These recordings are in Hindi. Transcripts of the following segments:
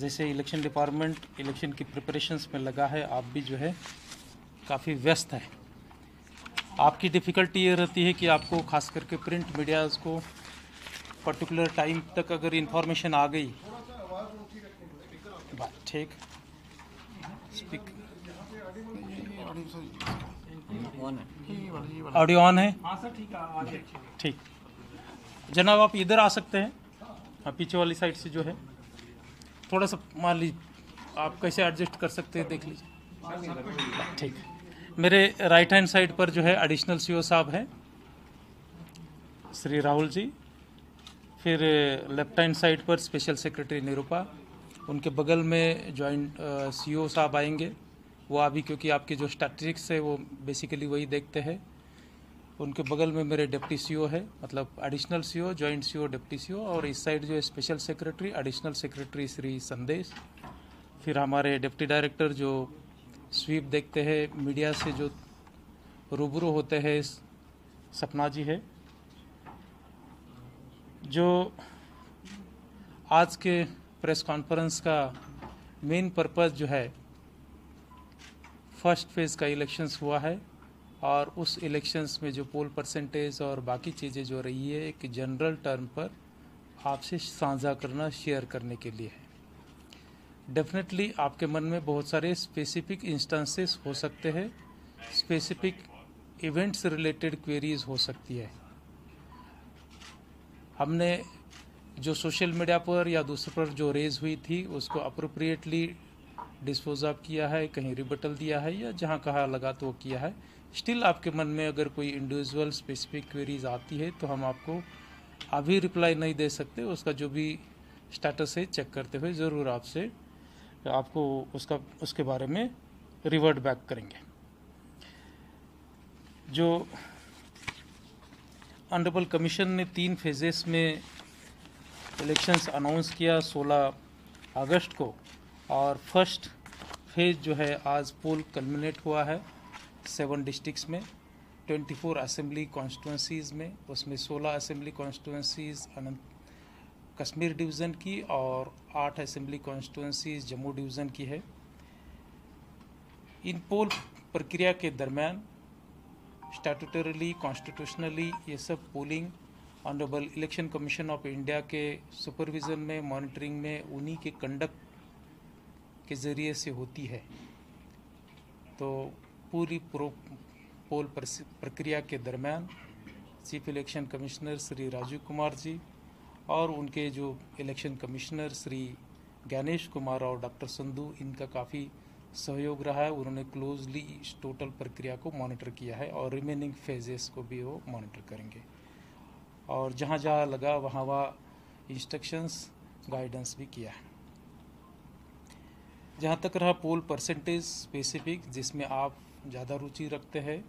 जैसे इलेक्शन डिपार्टमेंट इलेक्शन की प्रिपरेशंस में लगा है आप भी जो है काफ़ी व्यस्त है। आपकी डिफ़िकल्टी ये रहती है कि आपको खास करके प्रिंट मीडियाज़ को पर्टिकुलर टाइम तक अगर इंफॉर्मेशन आ गई ठीक। स्पीक ऑडियो ऑन है? हाँ ठीक जनाब आप इधर आ सकते हैं। हाँ, पीछे वाली साइड से जो है। थोड़ा सा मान लीजिए, आप कैसे एडजस्ट कर सकते हैं, देख लीजिए। ठीक। मेरे राइट हैंड साइड पर जो है एडिशनल सीओ साहब हैं। श्री राहुल जी। फिर लेफ़्ट हैंड साइड पर स्पेशल सेक्रेटरी निरूपा। उनके बगल में जॉइंट सीईओ साहब आएँगे। वो अभी क्योंकि आपके जो स्टैटिस्टिक्स है, वो बेसिकली वही देखते हैं। उनके बगल में मेरे डिप्टी सीईओ है मतलब additional CEO joint CEO, deputy CEO, और इस साइड जो है special secretary additional secretary Shri Sandesh. फिर हमारे डिप्टी डायरेक्टर जो स्वीप देखते हैं मीडिया से जो रूबरू होते हैं, सपना जी है, जो आज के प्रेस कॉन्फ्रेंस का मेन पर्पस जो है फ़र्स्ट फ़ेज़ का इलेक्शंस हुआ है। और उस इलेक्शंस में जो पोल परसेंटेज और बाकी चीज़ें जो रही है, एक जनरल टर्म पर आपसे साझा करना शेयर करने के लिए है। डेफिनेटली आपके मन में बहुत सारे स्पेसिफिक इंस्टेंसेस हो सकते हैं। स्पेसिफिक इवेंट्स रिलेटेड क्वेरीज हो सकती है। हमने जो सोशल मीडिया पर या दूसरे पर जो रेज हुई थी, उसको अप्रोप्रिएटली डिस्पोज ऑफ़ किया है, कहीं रिबटल दिया है या जहाँ कहा लगा तो किया है। स्टिल आपके मन में अगर कोई इंडिविजुअल स्पेसिफिक क्वेरीज आती है तो हम आपको अभी रिप्लाई नहीं दे सकते। उसका जो भी स्टेटस है चेक करते हुए ज़रूर आपसे आपको उसका, उसके बारे में रिवर्ट बैक करेंगे। जो ऑनरेबल कमीशन ने तीन फेजेस में इलेक्शंस अनाउंस किया 16 अगस्त को, और फ़र्स्ट फ़ेज़ जो है, आज पोल कल्मिनेट हुआ है। सेवन डिस्ट्रिक्स में 24 असेंबली कॉन्स्टिट्यूंसीज़ में, उसमें 16 assembly constituencies Anant, Kashmir division की और आठ असेंबली कॉन्स्टिट्यूंसीज जम्मू डिवीज़न की है। इन पोल प्रक्रिया के दरमियान स्टैटूटरली कॉन्स्टिट्यूशनली ये सब polling honourable election commission of India के सुपरविज़न में मॉनिटरिंग में, उन्हीं के कंडक्ट के ज़रिए से होती है। तो पूरी प्रो पोल प्रक्रिया के दरमियान chief election commissioner Shri Rajeev Kumar ji और उनके जो इलेक्शन कमिश्नर श्री ज्ञानेश कुमार और डॉक्टर संधू, इनका काफ़ी सहयोग रहा है। उन्होंने क्लोजली इस टोटल प्रक्रिया को मॉनिटर किया है और रिमेनिंग फेजेस को भी वो मॉनिटर करेंगे। और जहाँ जहाँ लगा, वहाँ वहाँ इंस्ट्रक्शंस गाइडेंस भी किया है। जहाँ तक रहा पोल परसेंटेज स्पेसिफिक जिसमें आप ज़्यादा रुचि रखते हैं।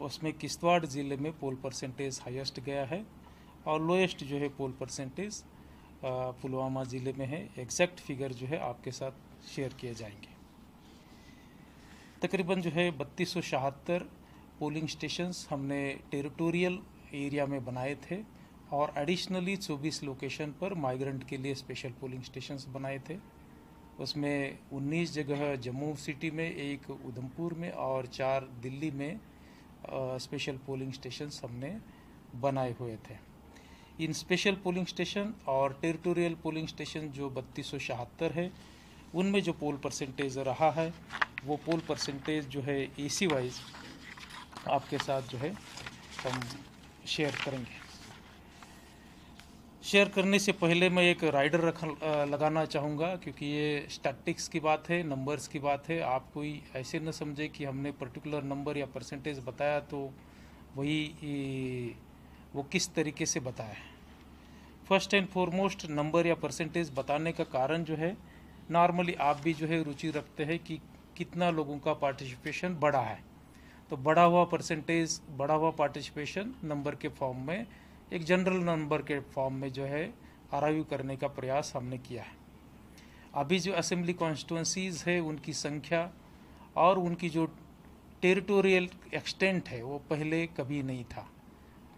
उसमें किश्तवाड़ ज़िले में पोल परसेंटेज हाईएस्ट गया है और लोएस्ट जो है पोल परसेंटेज पुलवामा ज़िले में है। एग्जैक्ट फिगर जो है आपके साथ शेयर किए जाएँगे। तकरीबन जो है बत्तीस पोलिंग स्टेशंस हमने टेरिटोरियल एरिया में बनाए थे और एडिशनली 24 लोकेशन पर माइग्रेंट के लिए स्पेशल पोलिंग स्टेशंस बनाए थे। उसमें 19 जगह जम्मू सिटी में, एक उधमपुर में और चार दिल्ली में स्पेशल पोलिंग स्टेशन हमने बनाए हुए थे। इन स्पेशल पोलिंग स्टेशन और टेरिटोरियल पोलिंग स्टेशन जो बत्तीस है, उनमें जो पोल परसेंटेज रहा है, वो पोल परसेंटेज जो है एसी वाइज आपके साथ जो है हम शेयर करेंगे। शेयर करने से पहले मैं एक राइडर रख लगाना चाहूँगा, क्योंकि ये स्टैटिक्स की बात है नंबर्स की बात है। आप कोई ऐसे न समझे कि हमने पर्टिकुलर नंबर या परसेंटेज बताया तो वही वो किस तरीके से बताया फ़र्स्ट एंड फॉरमोस्ट नंबर या परसेंटेज बताने का कारण जो है नॉर्मली आप भी जो है रुचि रखते हैं कि कितना लोगों का पार्टिसिपेशन बढ़ा है। तो बढ़ा हुआ परसेंटेज बढ़ा हुआ पार्टिसिपेशन नंबर के फॉर्म में एक जनरल नंबर के फॉर्म में जो है अराइव करने का प्रयास हमने किया है। अभी जो असेंबली कॉन्स्टिट्यूंसीज है, उनकी संख्या और उनकी जो टेरिटोरियल एक्सटेंट है, वो पहले कभी नहीं था।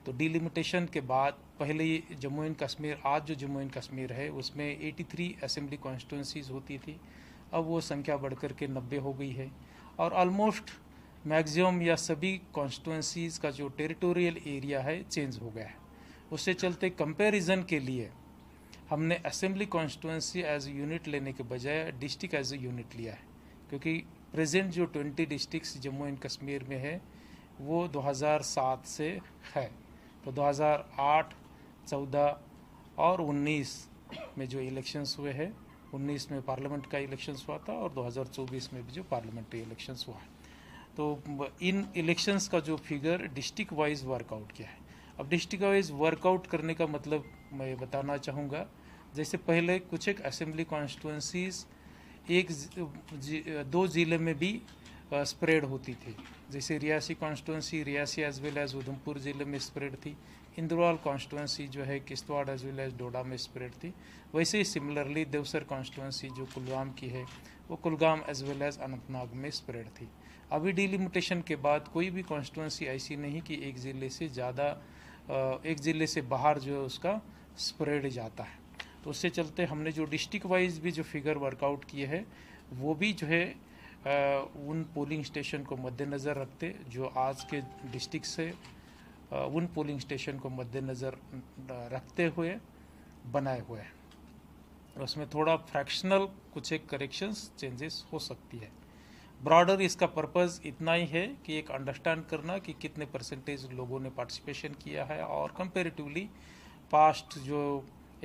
तो डिलिमिटेशन के बाद पहले जम्मू एंड कश्मीर, आज जो जम्मू एंड कश्मीर है, उसमें 83 असेंबली कॉन्स्टिट्यूंसीज होती थी। अब वो संख्या बढ़कर के 90 हो गई है और ऑलमोस्ट मैक्सिमम या सभी कॉन्स्टिट्यूंसीज का जो टेरिटोरियल एरिया है चेंज हो गया है। उससे चलते कंपैरिजन के लिए हमने assembly constituency as a unit लेने के बजाय डिस्ट्रिक्ट एज ए यूनिट लिया है। क्योंकि प्रेजेंट जो 20 डिस्ट्रिक्स जम्मू एंड कश्मीर में है वो 2007 से है। तो 2008, 14 और 19 में जो इलेक्शंस हुए हैं 19 में पार्लियामेंट का इलेक्शंस हुआ था और 2024 में भी जो पार्लियामेंट्री इलेक्शंस हुआ है। तो इन इलेक्शंस का जो फिगर डिस्ट्रिक्ट वाइज वर्कआउट किया है। अब डिस्ट्रिक्ट वाइज वर्कआउट करने का मतलब मैं बताना चाहूँगा जैसे पहले कुछ एक असेंबली कॉन्स्टिट्यूंसीज एक जी, दो ज़िले में भी स्प्रेड होती थी। जैसे Reasi constituency Reasi as well as Udhampur ज़िले में स्प्रेड थी। इंद्रवाल कॉन्स्टिट्यूंसी जो है Kishtwar as well as Doda में स्प्रेड थी। वैसे ही सिमिलरली देवसर कॉन्स्टिट्यूंसी जो कुलगाम की है वो Kulgam as well as Anantnag में स्प्रेड थी। अभी डिलिमिटेशन के बाद कोई भी कॉन्स्टिट्यूंसी ऐसी नहीं कि एक ज़िले से ज़्यादा एक ज़िले से बाहर जो है उसका स्प्रेड जाता है। तो उससे चलते हमने जो डिस्ट्रिक्ट वाइज भी जो फिगर वर्कआउट किए हैं, वो भी जो है उन पोलिंग स्टेशन को मद्देनज़र रखते, जो आज के डिस्ट्रिक्ट से उन पोलिंग स्टेशन को मद्देनज़र रखते हुए बनाए हुए हैं। उसमें थोड़ा फ्रैक्शनल कुछ एक करेक्शंस चेंजेस हो सकती है। ब्रॉडर इसका पर्पज़ इतना ही है कि एक अंडरस्टैंड करना कि कितने परसेंटेज लोगों ने पार्टिसिपेशन किया है और कंपेरेटिवली पास्ट जो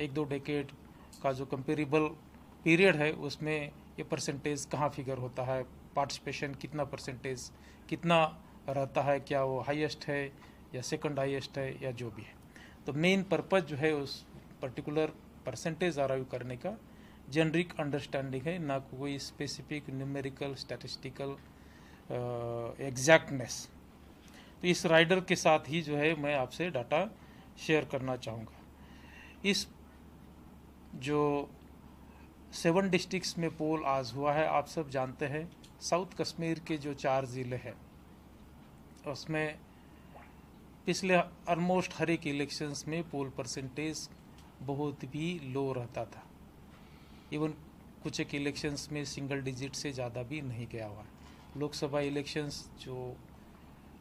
एक दो डेकेड का जो कंपेरेबल पीरियड है, उसमें ये परसेंटेज कहाँ फिगर होता है? पार्टिसिपेशन कितना परसेंटेज कितना रहता है? क्या वो हाईएस्ट है या सेकंड हाईएस्ट है या जो भी है? तो मेन पर्पज़ जो है उस पर्टिकुलर परसेंटेज अराइव करने का जेनरिक अंडरस्टैंडिंग है, ना कोई स्पेसिफिक न्यूमेरिकल स्टैटिस्टिकल एग्जैक्टनेस तो इस राइडर के साथ ही जो है मैं आपसे डाटा शेयर करना चाहूँगा। इस जो सेवन डिस्ट्रिक्ट्स में पोल आज हुआ है, आप सब जानते हैं साउथ कश्मीर के जो चार ज़िले हैं, उसमें पिछले ऑलमोस्ट हर एक इलेक्शंस में पोल परसेंटेज बहुत भी लो रहता था। इवन कुछ एक इलेक्शंस में सिंगल डिजिट से ज़्यादा भी नहीं गया हुआ लोकसभा इलेक्शंस जो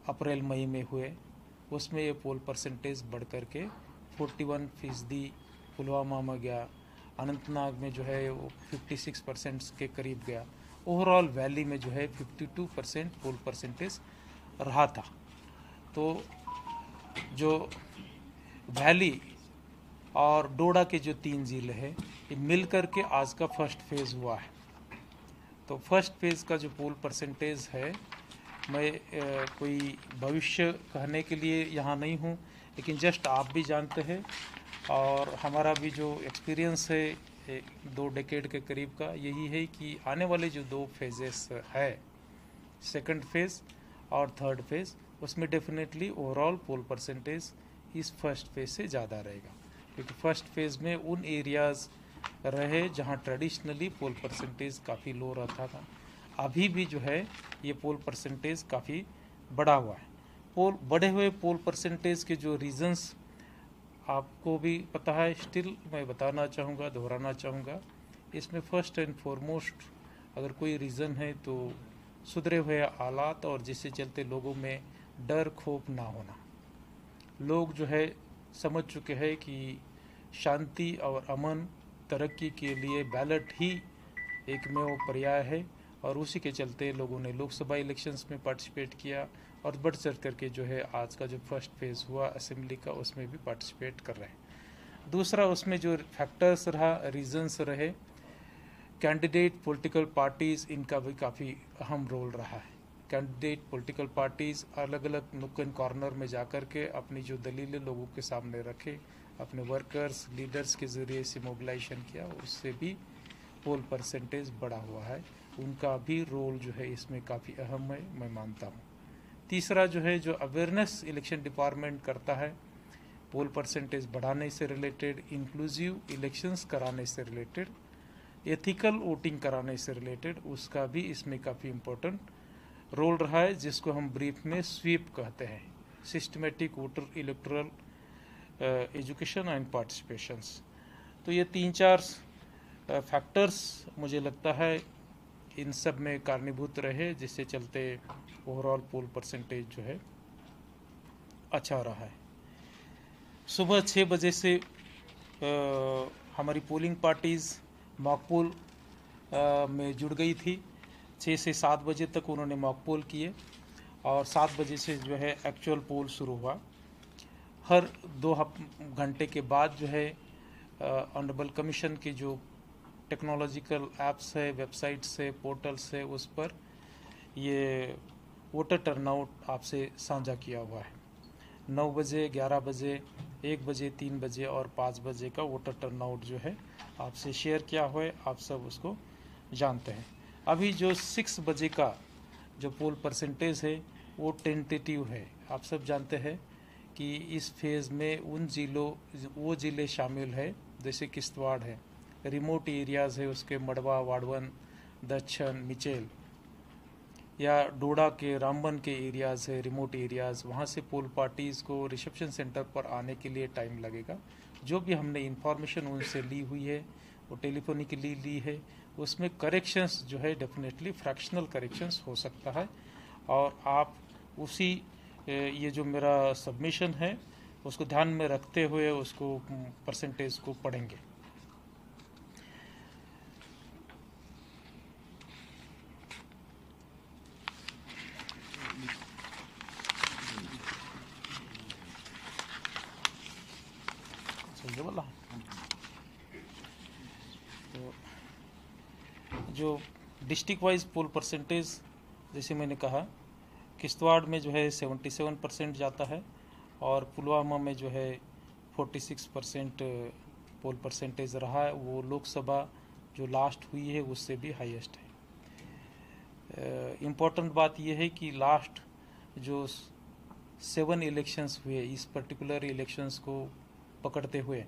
अप्रैल, मई में हुए, उसमें ये पोल परसेंटेज बढ़ कर के 41 फ़ीसदी पुलवामा में गया। अनंतनाग में जो है वो 56 परसेंट के करीब गया। ओवरऑल वैली में जो है 52 परसेंट पोल परसेंटेज रहा था। तो जो वैली और डोडा के जो तीन ज़िले हैं ये मिल कर के आज का फ़र्स्ट फ़ेज़ हुआ है। तो फ़र्स्ट फ़ेज़ का जो पोल परसेंटेज है, मैं कोई भविष्य कहने के लिए यहाँ नहीं हूँ, लेकिन जस्ट आप भी जानते हैं और हमारा भी जो एक्सपीरियंस है एक दो डेकेड के करीब का, यही है कि आने वाले जो दो फेजेस है सेकंड फ़ेज़ और थर्ड फ़ेज़ उसमें डेफिनेटली ओवरऑल पोल परसेंटेज इस फ़र्स्ट फ़ेज़ से ज़्यादा रहेगा। क्योंकि फ़र्स्ट फ़ेज़ में उन एरियाज़ रहे जहाँ ट्रेडिशनली पोल परसेंटेज काफ़ी लो रहता था। अभी भी जो है, ये पोल परसेंटेज काफ़ी बढ़ा हुआ है। पोल बढ़े हुए पोल परसेंटेज के जो रीजंस आपको भी पता है स्टिल मैं बताना चाहूँगा, दोहराना चाहूँगा। इसमें फ़र्स्ट एंड फॉरमोस्ट अगर कोई रीज़न है तो सुधरे हुए आलात और जिससे चलते लोगों में डर, खोप ना होना। लोग जो है, समझ चुके हैं कि शांति और अमन तरक्की के लिए बैलेट ही एक में वो पर्याय है और उसी के चलते लोगों ने लोकसभा इलेक्शंस में पार्टिसिपेट किया और बढ़ चढ़ करके जो है आज का जो फ़र्स्ट फ़ेज़ हुआ असेंबली का, उसमें भी पार्टिसिपेट कर रहे हैं। दूसरा, उसमें जो फैक्टर्स रहा रीजंस रहे कैंडिडेट पॉलिटिकल पार्टीज़ इनका भी काफ़ी अहम रोल रहा है। कैंडिडेट पॉलिटिकल पार्टीज़ अलग अलग नुक एंड कॉर्नर में जाकर के अपनी जो दलीलें लोगों के सामने रखे अपने वर्कर्स लीडर्स के ज़रिए से मोबिलाइजेशन किया, उससे भी पोल परसेंटेज बढ़ा हुआ है। उनका भी रोल जो है इसमें काफ़ी अहम है, मैं मानता हूँ। तीसरा जो है, जो अवेयरनेस इलेक्शन डिपार्टमेंट करता है पोल परसेंटेज बढ़ाने से रिलेटेड इंक्लूसिव इलेक्शंस कराने से रिलेटेड एथिकल वोटिंग कराने से रिलेटेड उसका भी इसमें काफ़ी इम्पोर्टेंट रोल रहा है, जिसको हम ब्रीफ में स्वीप कहते हैं। Systematic voter electoral education and participations तो ये तीन चार फैक्टर्स मुझे लगता है इन सब में कारणीभूत रहे जिससे चलते ओवरऑल पोल परसेंटेज जो है अच्छा रहा है। सुबह छः बजे से आ, हमारी पोलिंग पार्टीज़ मॉकपोल में जुड़ गई थी। छः से सात बजे तक उन्होंने मॉकपोल किए और सात बजे से जो है एक्चुअल पोल शुरू हुआ। हर दो घंटे के बाद जो है ऑनरेबल कमीशन की जो टेक्नोलॉजिकल ऐप्स है वेबसाइट्स है पोर्टल्स है, उस पर ये वोटर टर्नआउट आपसे साझा किया हुआ है। नौ बजे, ग्यारह बजे, एक बजे, तीन बजे और पाँच बजे का वोटर टर्नआउट जो है आपसे शेयर किया हुआ है। आप सब उसको जानते हैं। अभी जो सिक्स बजे का जो पोल परसेंटेज है, वो टेंटेटिव है। आप सब जानते हैं कि इस फ़ेज़ में उन ज़िलों, वो ज़िले शामिल है, जैसे किश्तवाड़ है। रिमोट एरियाज़ है उसके, मड़वा, वाड़वन, दक्षिण, मिचेल। या डोडा के, रामबन के एरियाज़ है रिमोट एरियाज़ वहाँ से पोल पार्टीज़ को रिसेप्शन सेंटर पर आने के लिए टाइम लगेगा। जो भी हमने इंफॉर्मेशन उनसे ली हुई है, वो टेलीफोनिकली ली है, उसमें करेक्शंस जो है डेफिनेटली फ्रैक्शनल करेक्शंस हो सकता है। और आप उसी ये जो मेरा सबमिशन है, उसको ध्यान में रखते हुए उसको परसेंटेज को पढ़ेंगे। तो जो डिस्ट्रिक्ट वाइज पोल परसेंटेज जैसे मैंने कहा किश्तवाड़ में जो है 77 परसेंट जाता है और पुलवामा में जो है 46 परसेंट, पोल परसेंटेज रहा है। वो लोकसभा जो लास्ट हुई है, उससे भी हाईएस्ट है। इम्पोर्टेंट बात यह है कि लास्ट जो सेवन इलेक्शंस हुए, इस पर्टिकुलर इलेक्शंस को पकड़ते हुए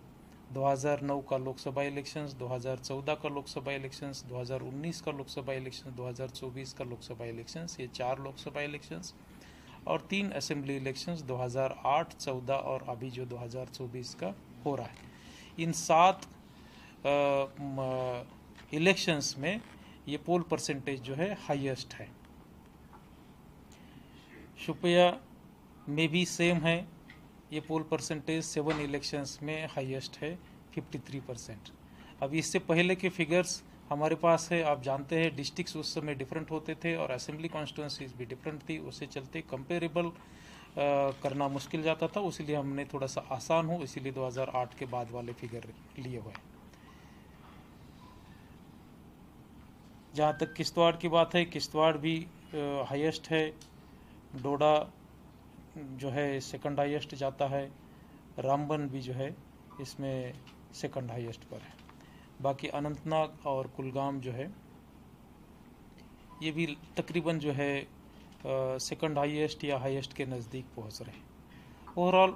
2009 का लोकसभा इलेक्शंस 2014 का लोकसभा इलेक्शंस 2019 का लोकसभा इलेक्शन 2024 का लोकसभा इलेक्शंस ये चार लोकसभा इलेक्शंस और तीन असेंबली इलेक्शंस 2008, 14 और अभी जो 2024 का हो रहा है। इन सात इलेक्शंस में ये पोल परसेंटेज जो है हाईएस्ट है। शुपया में भी सेम है। ये पोल परसेंटेज सेवन इलेक्शंस में हाईएस्ट है 53 परसेंट अब इससे पहले के फिगर्स हमारे पास है, आप जानते हैं डिस्ट्रिक्ट्स उस समय डिफरेंट होते थे और असेंबली कॉन्स्टिट्यूंसीज भी डिफरेंट थी उससे चलते कंपेरेबल करना मुश्किल जाता था इसलिए हमने थोड़ा सा आसान हो, इसीलिए 2008 के बाद वाले फिगर लिए हुए जहाँ तक किश्तवाड़ की बात है, किश्तवाड़ भी हाईएस्ट है, डोडा जो है सेकंड हाईएस्ट जाता है। रामबन भी जो है इसमें सेकंड हाईएस्ट पर है। बाकी अनंतनाग और कुलगाम जो है, ये भी तकरीबन जो है सेकंड हाईएस्ट या हाईएस्ट के नज़दीक पहुँच रहे हैं। ओवरऑल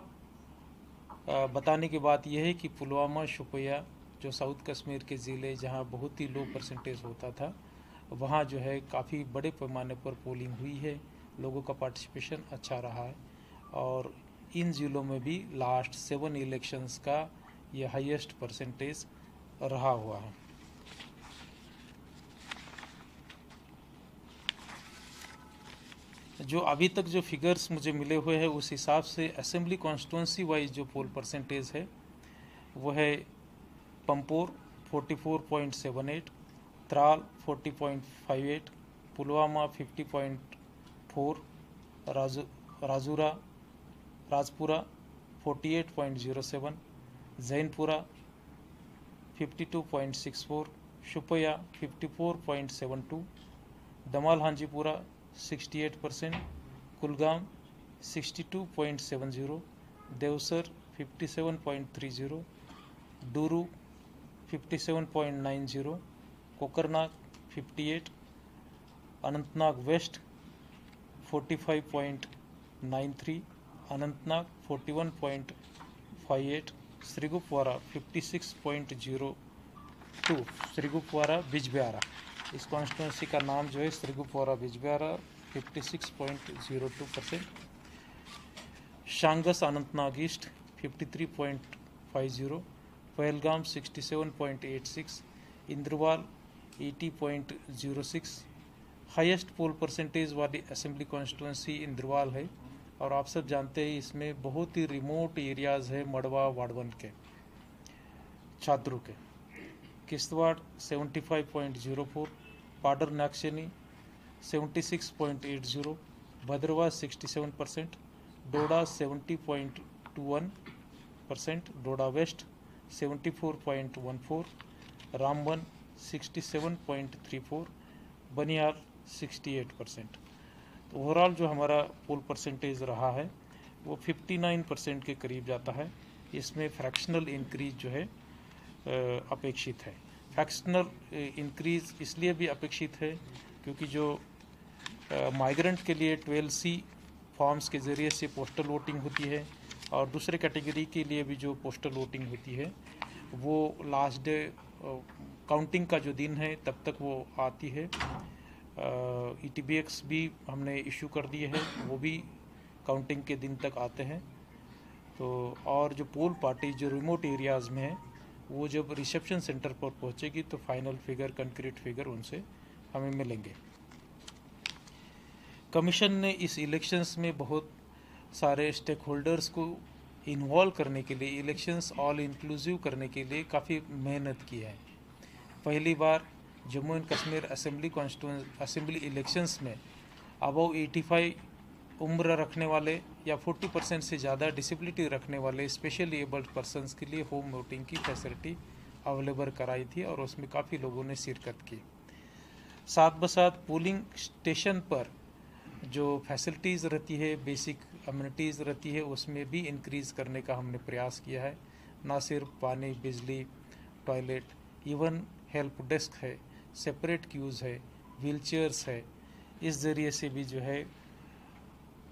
बताने की बात यह है कि पुलवामा शुपिया जो साउथ कश्मीर के ज़िले जहाँ बहुत ही लो परसेंटेज होता था, वहाँ जो है काफ़ी बड़े पैमाने पर पोलिंग हुई है। लोगों का पार्टिसिपेशन अच्छा रहा है। और इन ज़िलों में भी लास्ट सेवन इलेक्शंस का ये हाईएस्ट परसेंटेज रहा हुआ है। जो अभी तक जो फिगर्स मुझे मिले हुए हैं, उस हिसाब से असेंबली कॉन्स्टिट्यूंसी वाइज जो पोल परसेंटेज है, वो है पंपोर 44.78 त्राल 40.58 पुलवामा 50.4 राजू, राजूरा राजपुरा 48.07 जैनपुरा 52.64 शुपया 54.72 दमाल हांजीपुरा 68 परसेंट कुलगाम 62.70 देवसर 57.30 डूरू 57.90 कोकरनाग 58 अनंतनाग वेस्ट 45.93 अनंतनाग 41.58 श्रीगुप्तवारा 56.02 श्रीगुप्तवारा बिजबिहारा इस कॉन्स्टिट्यूंसी का नाम जो है Srigufwara Bijbehara 56.02 percent. Shangus Anantnag east 53.50 Pahalgam 67.86 Inderwal 80.06 highest poll percentage वाली असेंबली कॉन्स्टिट्यूंसी इंद्रवाल है। और आप सब जानते हैं इसमें बहुत ही रिमोट एरियाज़ है मड़वा, वाड़वन के, छात्रों के। Kishtwar 75.04 Padder Nagseni 76.80 Bhadarwah 67 percent, Doda 70.21 percent, Doda west 74.14 Ramban 67.34 Banihal 68 percent. तो ओवरऑल जो हमारा पोल परसेंटेज रहा है, वो 59 परसेंट के करीब जाता है। इसमें फ्रैक्शनल इंक्रीज जो है अपेक्षित है। फ्रैक्शनल इंक्रीज इसलिए भी अपेक्षित है क्योंकि जो माइग्रेंट के लिए 12 सी फॉर्म्स के ज़रिए से पोस्टल वोटिंग होती है और दूसरे कैटेगरी के लिए भी जो पोस्टल वोटिंग होती है, वो लास्ट डे काउंटिंग का जो दिन है, तब तक वो आती है। ई टी एक्स भी हमने इशू कर दिए हैं, वो भी काउंटिंग के दिन तक आते हैं। तो और जो पोल पार्टी जो रिमोट एरियाज़ में है, वो जब रिसेप्शन सेंटर पर पहुंचेगी तो फाइनल फिगर कंक्रीट फिगर उनसे हमें मिलेंगे। कमीशन ने इस इलेक्शंस में बहुत सारे स्टेक होल्डर्स को इन्वॉल्व करने के लिए इलेक्शंस ऑल इंक्लूसिव करने के लिए काफ़ी मेहनत की है। पहली बार Jammu and Kashmir assembly constituency assembly elections में अबव 85 उम्र रखने वाले या 40 परसेंट से ज़्यादा डिसेबिलिटी रखने वाले स्पेशली एबल्ड पर्सनस के लिए होम वोटिंग की फैसिलिटी अवेलेबल कराई थी और उसमें काफ़ी लोगों ने शिरकत की। साथ बसाथ पोलिंग स्टेशन पर जो फैसिलिटीज़ रहती है बेसिक अम्यूनिटीज़ रहती है, उसमें भी इंक्रीज़ करने का हमने प्रयास किया है। ना सिर्फ़ पानी, बिजली टॉयलेट इवन हेल्प डेस्क है। सेपरेट क्यूज़ है व्हील चेयर्स है, इस ज़रिए से भी जो है,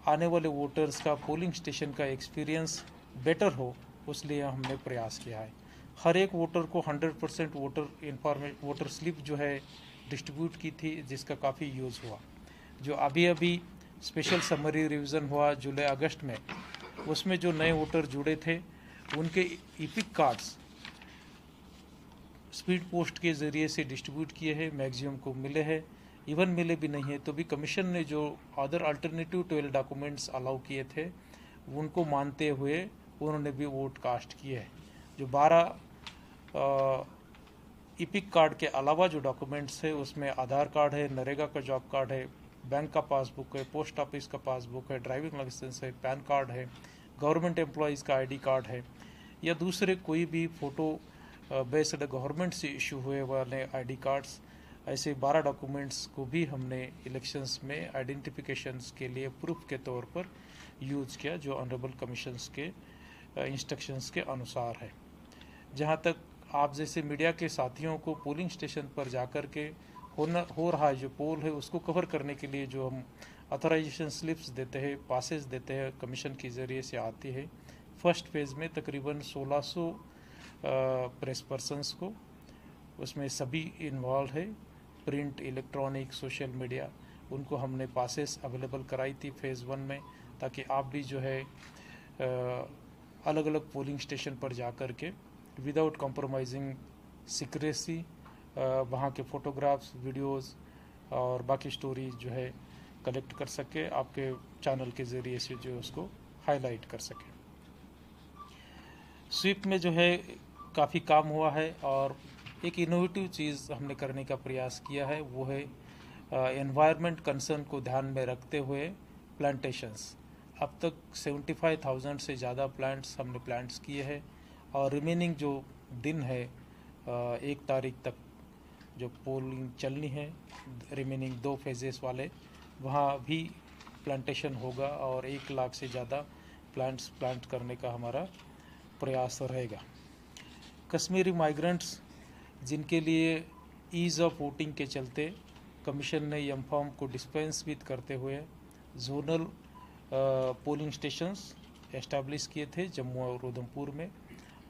आने वाले वोटर्स का पोलिंग स्टेशन का एक्सपीरियंस बेटर हो उसलिए हमने प्रयास किया है। हर एक वोटर को 100 percent voter information voter slip जो है डिस्ट्रीब्यूट की थी, जिसका काफ़ी यूज़ हुआ। जो अभी अभी स्पेशल समरी रिवीजन हुआ जुलाई अगस्त में, उसमें जो नए वोटर जुड़े थे, उनके इपिक कार्ड्स स्पीड पोस्ट के ज़रिए से डिस्ट्रीब्यूट किए हैं, मैक्सिमम को मिले हैं। इवन मिले भी नहीं है तो भी कमीशन ने जो other alternative twelve documents allow किए थे, उनको मानते हुए उन्होंने भी वोट कास्ट किए हैं। जो बारह इपिक कार्ड के अलावा जो डॉक्यूमेंट्स है, उसमें आधार कार्ड है, नरेगा का जॉब कार्ड है बैंक का पासबुक है पोस्ट ऑफ़िस का पासबुक है ड्राइविंग लाइसेंस है पैन कार्ड है गवर्नमेंट एम्प्लॉयज़ का आईडी कार्ड है, या दूसरे कोई भी फ़ोटो बेस्ड गवर्नमेंट से इशू हुए वाले आईडी कार्ड्स ऐसे 12 डॉक्यूमेंट्स को भी हमने इलेक्शंस में आइडेंटिफिकेशंस के लिए प्रूफ के तौर पर यूज़ किया, जो ऑनरेबल कमीशंस के इंस्ट्रक्शंस के अनुसार है। जहाँ तक आप जैसे मीडिया के साथियों को पोलिंग स्टेशन पर जाकर के होना, हो रहा है, जो पोल है, उसको कवर करने के लिए जो हम अथोराइजेशन स्लिप्स देते हैं पासेस देते हैं कमीशन के ज़रिए से आती है फ़र्स्ट फ़ेज़ में तकरीबन 1600 प्रेस पर्सनस को। उसमें सभी इन्वॉल्व है। प्रिंट इलेक्ट्रॉनिक सोशल मीडिया उनको हमने पासेस अवेलेबल कराई थी फ़ेज़ वन में, ताकि आप भी जो है अलग अलग पोलिंग स्टेशन पर जा कर के विदाउट कॉम्प्रोमाइजिंग सिक्रेसी वहाँ के फ़ोटोग्राफ्स वीडियोस और बाकी स्टोरीज जो है कलेक्ट कर सके, आपके चैनल के ज़रिए से जो है उसको हाईलाइट कर सके। स्वीप में जो है काफ़ी काम हुआ है और एक इनोवेटिव चीज़ हमने करने का प्रयास किया है वो है एनवायरनमेंट कंसर्न को ध्यान में रखते हुए प्लांटेशंस अब तक 75,000 से ज़्यादा प्लांट्स हमने प्लांट्स किए हैं और रिमेनिंग जो दिन है एक तारीख तक जो पोलिंग चलनी है रिमेनिंग दो फेजेस वाले वहाँ भी प्लांटेशन होगा और एक लाख से ज़्यादा प्लांट्स प्लांट करने का हमारा प्रयास रहेगा। कश्मीरी माइग्रेंट्स जिनके लिए ईज़ ऑफ़ वोटिंग के चलते कमीशन ने एम फॉर्म को डिस्पेंस भी करते हुए जोनल पोलिंग स्टेशंस एस्टेब्लिश किए थे जम्मू और उधमपुर में।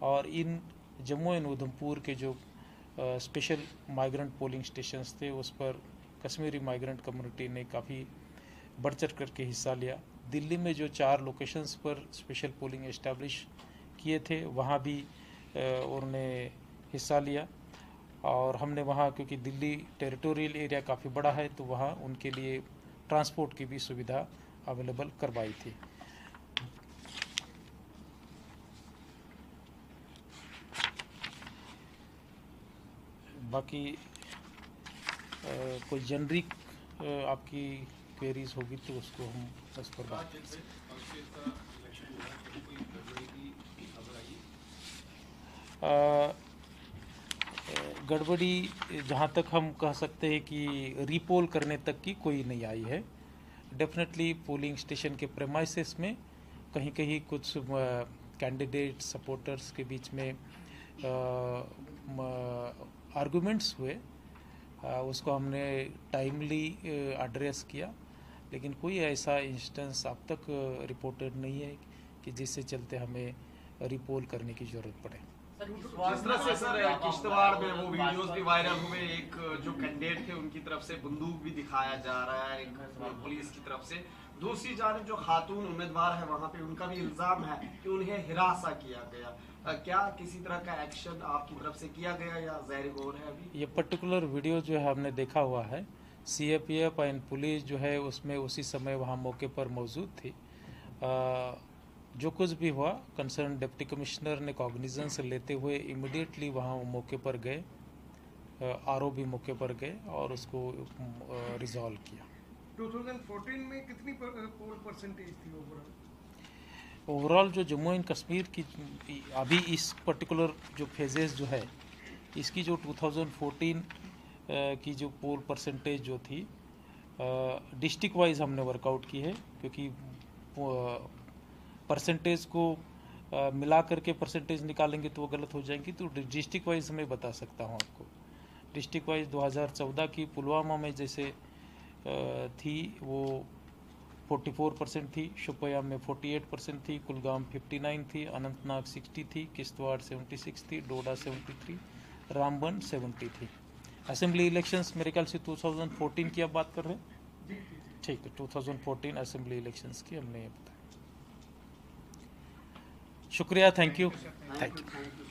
और इन जम्मू एंड उधमपुर के जो स्पेशल माइग्रेंट पोलिंग स्टेशंस थे, उस पर कश्मीरी माइग्रेंट कम्युनिटी ने काफ़ी बढ़ चढ़ करके हिस्सा लिया। दिल्ली में जो चार लोकेशंस पर स्पेशल पोलिंग एस्टेब्लिश किए थे, वहाँ भी उन्होंने हिस्सा लिया और हमने वहाँ, क्योंकि दिल्ली टेरिटोरियल एरिया काफ़ी बड़ा है तो वहाँ उनके लिए ट्रांसपोर्ट की भी सुविधा अवेलेबल करवाई थी। बाकी कोई जेनरिक आपकी क्वेरीज होगी तो उसको हम उस पर बात कर सकते हैं। अ, गड़बड़ी जहाँ तक हम कह सकते हैं कि रिपोल करने तक की कोई नहीं आई है। डेफिनेटली पोलिंग स्टेशन के प्रेमाइसिस में कहीं कहीं कुछ कैंडिडेट सपोर्टर्स के बीच में आर्गुमेंट्स हुए। अ, उसको हमने टाइमली एड्रेस किया। लेकिन कोई ऐसा इंस्टेंस अब तक रिपोर्टेड नहीं है कि जिससे चलते हमें रिपोल करने की ज़रूरत पड़े। तरह से सर किश्तवाड़ में वो वीडियोस भी वायरल हुए एक जो कैंडिडेट थे उनकी तरफ़ से बंदूक भी दिखाया जा रहा है पुलिस की तरफ़ से। दूसरी जानब जो खातून उम्मीदवार है वहाँ पे उनका भी इल्ज़ाम है कि उन्हें हिरासा किया गया। क्या किसी तरह का एक्शन आपकी तरफ़ से किया गया या जहर गौर है अभी? ये पर्टिकुलर वीडियो जो है हमने देखा हुआ है। सी एफ़ एंड पुलिस जो है उसमें उसी समय वहाँ मौके पर मौजूद थी। अ, जो कुछ भी हुआ कंसर्न डिप्टी कमिश्नर ने कॉग्निजेंस लेते हुए इमिडिएटली वहाँ मौके पर गए आरओ भी मौके पर गए और उसको रिजॉल्व किया। 2014 में कितनी पोल परसेंटेज थी ओवरऑल ओवरऑल जो जम्मू एंड कश्मीर की अभी इस पर्टिकुलर जो फेजेस जो है इसकी जो 2014 अ, की जो पोल परसेंटेज जो थी डिस्ट्रिक्ट वाइज हमने वर्कआउट की है क्योंकि परसेंटेज को मिला करके परसेंटेज निकालेंगे तो वो गलत हो जाएँगी तो डिस्ट्रिक्ट वाइज मैं बता सकता हूँ आपको। डिस्ट्रिक्ट वाइज 2014 की पुलवामा में जैसे थी वो 44 परसेंट थी शोपियाँ में 48 परसेंट थी कुलगाम 59 थी अनंतनाग 60 थी किश्तवाड़ 76 थी डोडा 73 रामबन 70 थी। असेंबली इलेक्शंस मेरे ख्याल से 2014 की आप बात कर रहे हैं? ठीक है 2014 असेंबली इलेक्शंस की हमने ये बताया। शुक्रिया थैंक यू थैंक यू